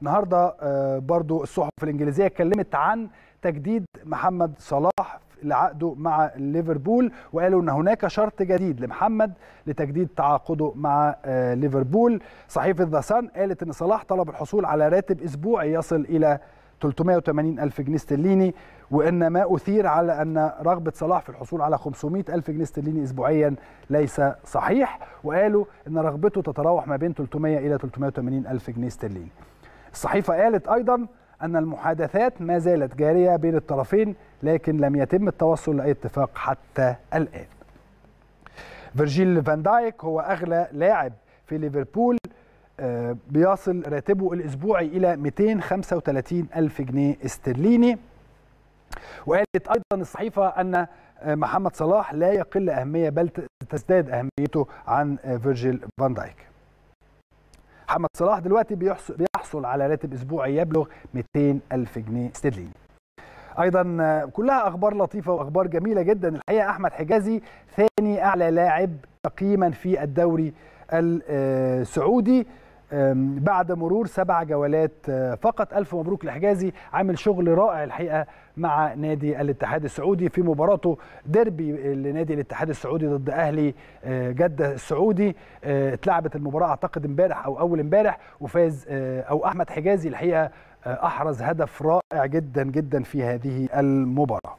النهارده برضو الصحف الإنجليزية اتكلمت عن تجديد محمد صلاح لعقده مع ليفربول وقالوا إن هناك شرط جديد لمحمد لتجديد تعاقده مع ليفربول. صحيفة ذا سان قالت إن صلاح طلب الحصول على راتب أسبوعي يصل إلى 380 ألف جنيه استرليني وإن ما أثير على أن رغبة صلاح في الحصول على 500 ألف جنيه استرليني أسبوعيا ليس صحيح وقالوا أن رغبته تتراوح ما بين 300 إلى 380 ألف جنيه استرليني الصحيفة قالت أيضا أن المحادثات ما زالت جارية بين الطرفين لكن لم يتم التوصل لأي اتفاق حتى الآن. فيرجيل فان دايك هو أغلى لاعب في ليفربول بيصل راتبه الأسبوعي إلى 235 ألف جنيه استرليني. وقالت أيضا الصحيفة أن محمد صلاح لا يقل أهمية بل تزداد أهميته عن فيرجيل فان دايك. محمد صلاح دلوقتي بيحصل على راتب أسبوعي يبلغ 200 ألف جنيه استرليني. أيضا كلها أخبار لطيفة وأخبار جميلة جدا. الحقيقة أحمد حجازي ثاني أعلى لاعب تقييما في الدوري السعودي. بعد مرور سبع جولات فقط ألف مبروك لحجازي عامل شغل رائع الحقيقة مع نادي الاتحاد السعودي في مباراته ديربي لنادي الاتحاد السعودي ضد أهلي جدة السعودي. اتلعبت المباراة أعتقد امبارح أو أول امبارح وفاز أو أحمد حجازي الحقيقة أحرز هدف رائع جدا جدا في هذه المباراة.